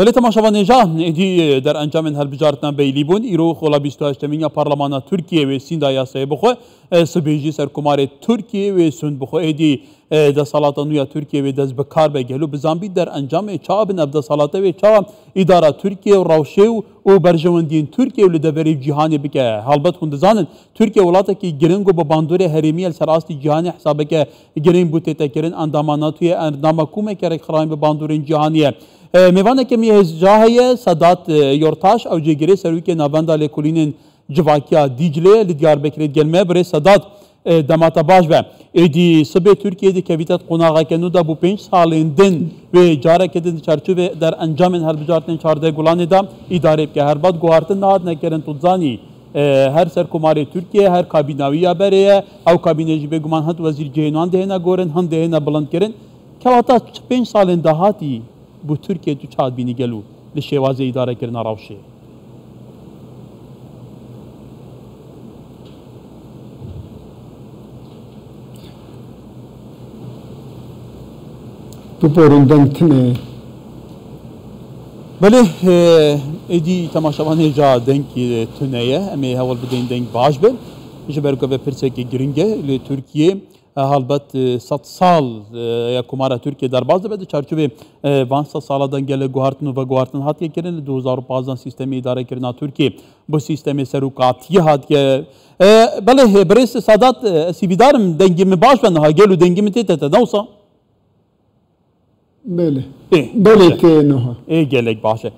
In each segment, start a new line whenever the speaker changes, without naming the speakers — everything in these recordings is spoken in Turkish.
ولی تماشاوان نجا ایدی در انجام هەلبژارتان بیلی بوون ئیرۆ خۆڵا 28 پارلمانە تورکیە وێ سیندا یاسایە بخۆ سبێژی سەرکومارێ تورکیە وێ سند بخۆ ئێدی دەسەڵاتە نویا تورکیە وێ دەست بەکار بەگەلو بزانبی دەر ئەنجامێ چابن ئەف دەسەڵاتە وێ چاوە ئیدارا تورکیە و ڕاوشێ و و بەرژەوەندین تورکیە و لە دەبەری جیهانی بکە هەڵبەت هون دەزانن تورکیە وڵاتێکی گرنگ و بە باندورێ هەرێمیە سەراستی جیهانی حسابەکە گرنگ بوتێتەکردن ئەنداماناتویە ئەندامە کومێکێک خراین بە باندورین جیهانیە. Ee, Mevana kemi Hezcaheye Sadat e, Yortaş Avcıgiri Serüke Navanda Lekulinin Civakya Dicle li Diyarbakır'a gelmeye bre Sadat e, damata baş ve edi sıbe Türkiye'de kevitet konağa kenu da bu penç salinden ve cara kedin çerçeve der encamen e, her bicartin çarde gulanı da idare etke herbat guhartin nahat nekeren tutzani her serkumarê Türkiye her kabînaviya berê ew kabîne ji bêguman hat wezîr cênan dihêne gorin hem dihêne bilandkirin kewata pênc salên dahatî بۆ تورکێ تو چادبینی گەل و لە شێوازە ئیدارەکردنا ڕاوشێ
بپۆڕندەن تنێ
بەێ ئیدی تەماشەوانێجا دەنگی تونەیە ئەمێ هەوڵ بدەین دەنگ باش بن ژە بەرگە بە پرسێکی گرنگە لێ تورکیە halbat e, satsal e, ya kumara Türkiye derbazdı ve de çerçeve e, Vansa saladan gele guhartın ve guhartın hatiye kirin 2005'dan sistemi idare kirna Türkiye bu sistemi serukatiye hatiye bale hebres sadat sividarım dengimi baş ben ha gelu dengimi tete de olsa Bele. Bele
te noha. E gelek başa.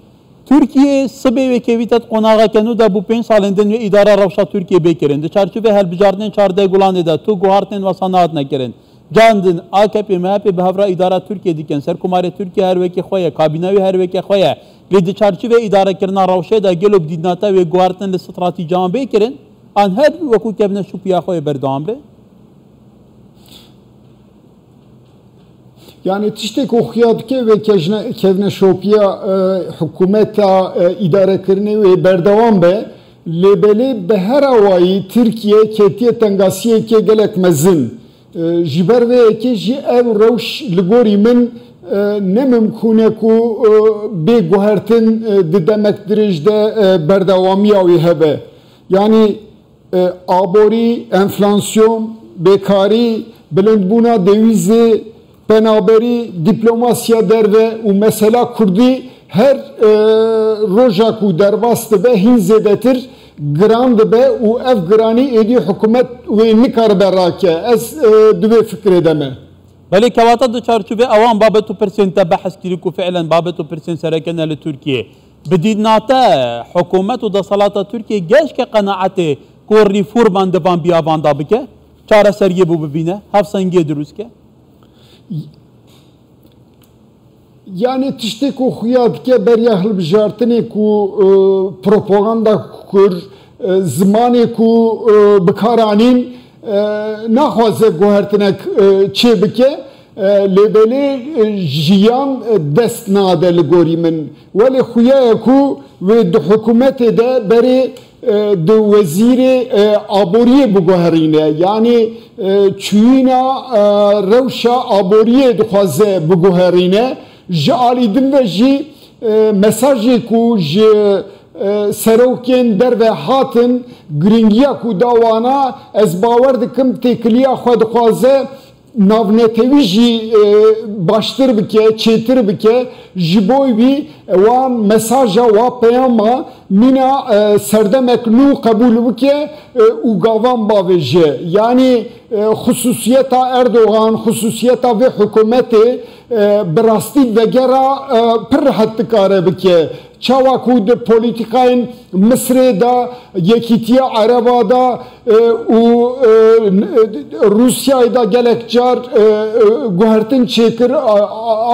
تێنەوە
ئێ گەلێک باشە تورکیە سبێوێکێویتت قۆناغەکەن و دا بوو پێ ساڵێندن و ئیدارە ڕەوشە تورکیە بێکردن چارچوبێ هەلبژاردن چاردە گوڵانێدا تو گوهارتێن وەسانات نەکردن جاندن ئاکەپێ ماپێ بە هەورا ئیدارە تورکیە دیکەن سەر کومارە تورکیا هەروێکی خۆیە کابینەوی هەروێکی خۆیە لێ چارچوبێ ئیدارەکردنا ڕەوشێدا گەلو بدیدناتە وێ گواردن لە ستراتی جان بێکردن ئەن هەر وەکو کەبنە شوپیا خۆی بەردەوام بێ
Yani tiştek oxuyadike ve kevne şopiya hükümeta idare kirine ve berdevam be lebeli be her avayı Türkiye ketiye tengasiye ke gelek mezin. Jiber ve eke ji ev rewş ligori min ne mümkune ku bê guhertin di demek dirêjde berdewamiya wî hebe. Yani aborî enflasyon bekarî bilindbûna dewîzê بنابری دیپلوماسیا derve û mesela Kurdî her roja ku derbas dibe hîn zêdetir giran dibe û ev giranî êdî hikûmet wê nikaribe rake ez divê fikrê de me
بلê kewata di çarçûbê ewan babet û pirsên te behes kîrik û fiilen babet û pirsên serekene li Tirkiye bidîdnate hikûmet û desalata Tirkiye geşke qenaetê ku rîforman divan biyavanda bike çareseriyê bû bibîne hev sengê dirûstke
Yani tiştê ku xuya dike beriya hilbijartinê ku propaganda kur zimanê ku bikaranîn naxwaze guhertinek çê bike lêbelê jiyan dest nade li gorî min welê xuya ku wê di hikûmetê de berê دو وزیر آبوری بگوهرینه. یعنی چوینا روش آبوری دخوازه بگوهرینه. جالی دن و جی مساجی کو جی سروکین در و هاتن گرینگیا کو داوانا از باور دکم تکلیا خود خوازه. Jî baştir bike çêtir bike ji bo wî wan mesaja wa peyama mîna serdemek nû qebûl bike û gavan bavêje yanî xusûsiyeta Erdogan xusûsiyeta vê hikûmetê bi rastî vegera pir rehet çawa ku di polîtîkayên Misrê da yekîtiya Ereba da û Rusyayê da gelek car guhertin çêkir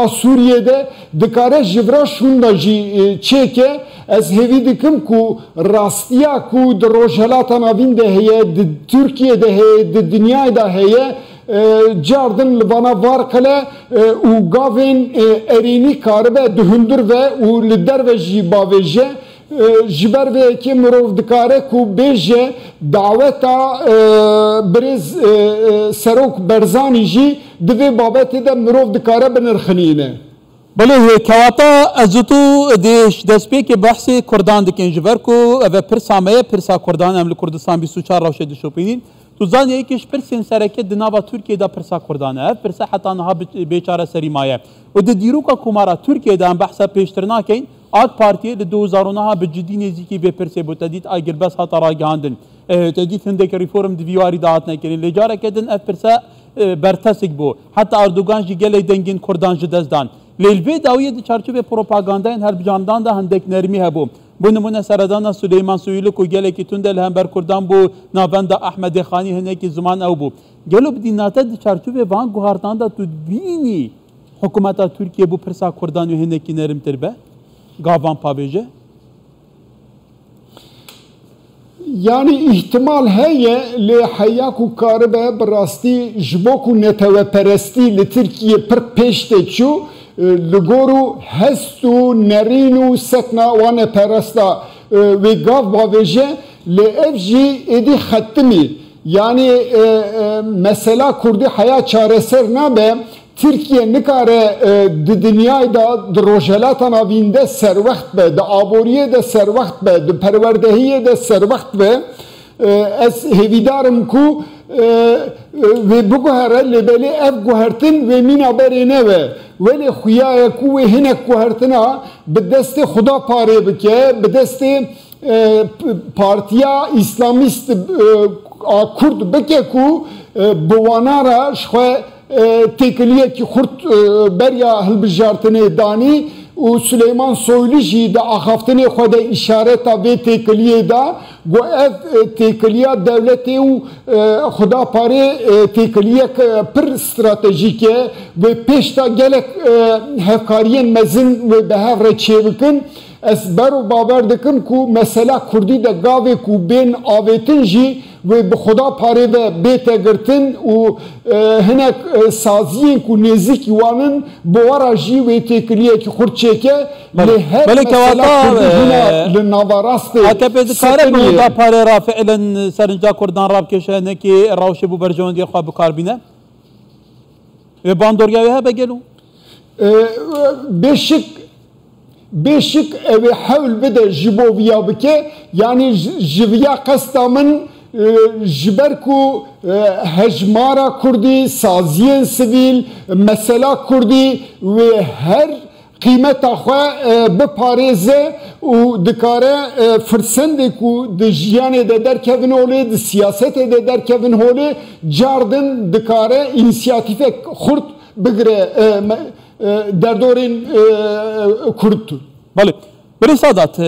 a Sûriyê de dikare ji vira şûn da ez hêvî dikim ku rastiya ku di rojhelata navîn de heye di Tirkiye heye di dinyayê heye cardin li vana var kile û gavên erînî karibe dihundir ve û li derve jî bavêje ji ber vê yekê mirov dikare ku bêje daweta birêz serok berzanî jî di vê babetê de mirov dikare binirxinîne
بله کواتا از تو دیش دست پی که بحث کردان دکن جبر کو و پرسامه پرسا کردان امل کردستان 24 روشه دشوپینین تو زان یکیش پرسین سرکه دناوا ترکیه دا پرسا کردانه. پرسا حتی نها بیچاره سری مایه. و د دیروکا کومارا ترکیه دا بحثا پیشترنا کین آک پارتیه د 2009 به جدی نزدیکی به پرسه بو تدید اگر بس هتا را گاندن تدید هندک ریفورم دیواری دهات نکرین. لجاره کدن اف پرسا برتسک بو. حتی اردوغان جی گلی دنگین کردان جی دزدان لیلوی داویه دی چارچوب پروپاگانداین هر بجاندان دا هندک نرمی هبو بو نمونه سردان سلیمان سویلو کو گله کی تونده لهم بر کردان بو ناوند احمد خانی هنه کی زمان او بو گلو بدیناته دی چارچوب وان گوهارتان دا تو بینی حکومت ترکیه بو پرسا کردان هنه کی نرم تربه گاوان پاویجه
Yani ihtimal heye li heya ku karibe birastî ji bo ku neteweperestî li Tirkiye pir pêş tê çû li gor û hest û nerîn û setna wan e peresta wê gav bavêje li ev jî êdî xettimî yani mesela Kurdî heya çareser nabe Türkiye nikare di dünyayı da di rojelatan avinde be, di aboriye de servext be, di perverdehiye de servext be. Ez hevidarım ku وێ بگوهرە لەبەلێ ئەف گوهرتن وێ مینا بەرێنەوە وەلێ خویایە کو وێ هینەک گوهرتنا بدەستێ خدا پارێ بکە بدەستێ پارتیا ئیسلامیست کورد بکە و بوانارە شخوا تێکلیەکی خورد بەریا هەلبژارتنێ دانی. Şwe têkiliyekî xurt berya hilbijartinê danî û Süleyman Soylu jî di axaftinê xwe de îşareta vê têkiliyê da got ev têkiliya dewletê û xuda parê têkiliyek pir stratejîk e wê pêş ez ber û bawer dikim ku mesela Kurdî de gavê ku bên avêtin jî wê bi xuda parê ve bête girtin û hinek saziyên ku nêzîkî wanin bi wara jî wê têkiliyekî xurt çêke lê her li navarastê
AKP dikare bi xuda parê ra fiilen serinca Kurdan rabkeşe hinekî rawşê bû berjewendiyê xwe bikarbîne wê hebe gelo
Beşik Beşik evi hewl bide ji bo viya bike. Yani ji viya qesta min ji ber ku hejmara Kurdî, saziyên sivîl, mesela Kurdî wê her qîmeta xwe biparêze û dikare firsendê ku di jiyanê de derkevin holê, di siyasetê de derkevin holê cardin dikare înisyatîfek xurt bigire derdorên Kurd.
بله بری سادات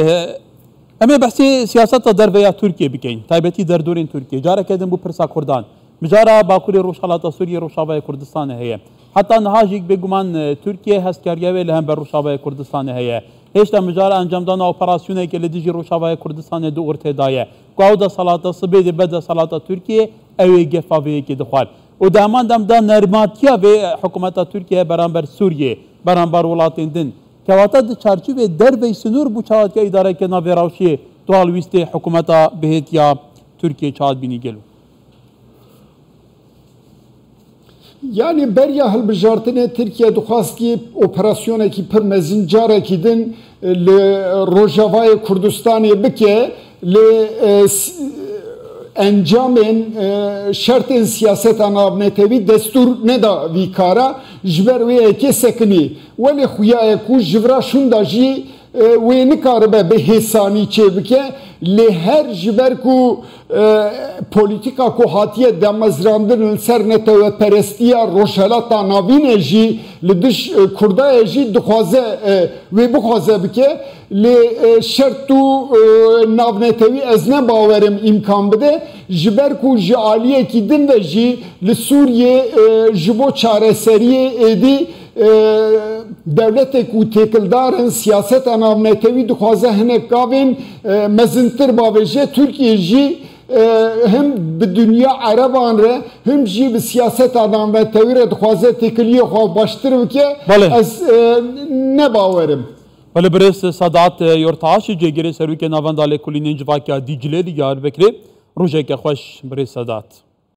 اما بحثی سیاست در ویا ترکیه بکین تایبەتی دەردورین تورکیه جارە کردن بۆ پرسا کوردان مجارە باکووری ڕۆژهڵاتە سووریە ڕۆژاوای کوردستان هەیە حتا نهاژێک بێگومان تورکیه هەستکاریاوێ لە هەم بە ڕۆژاوای کوردستان هەیە هێشتا مجارە ئەنجامدان ئۆپەراسیونێکە لە دژی ڕۆژاوای کوردستانê du ortêdaye Gaw da salata sibê de bede salata Türkiye û damandam da nermatiya vê hikûmeta Tirkiye beramber Sûriye beramber welatên din. Kewata di çarçûvê derbey sinûr bû çalatka îdarekena vêrawşiyê dual wîstê hikûmeta bihêtiya Türkiye çadbînî gelo.
Yani berya hilbijartinê Tirkiye dixwastkî operasyonekî pir mezin carekî din li Rojavayê Kurdistanê bike li انجام شرط سیاست نابنتوی دستور ندا ویکارا جبر وی که سکنی. ولی خویای کو جبرا شون دا جی şunda jî wê nikaribe bi hêsanî çê bike lê her ji ber ku polîtika ku hatiye demezrandin ser neteweperestiya rojhelata navînê jî li diş Kurdayê jî dixwaze wê bixwaze bike lê şert û navnetewî ez ne bawerim imkan bide ji ber ku ji aliyekî din ve jî devletek û têkildarin siyaseta navnetewî dixwaze hinek gavên mezintir bavêje Türkiye jî hem bi dünya Ereban re hem jî bi siyaseta navnetewî re dixwaze têkiliyê xwe baştir bike ez ne bawerim.
Bale birês Sadat Yortaşî cêgirê serûkê navenda lêkolînên civakya Dîcilê diyar vekirê rojeke xweş birês Sadat.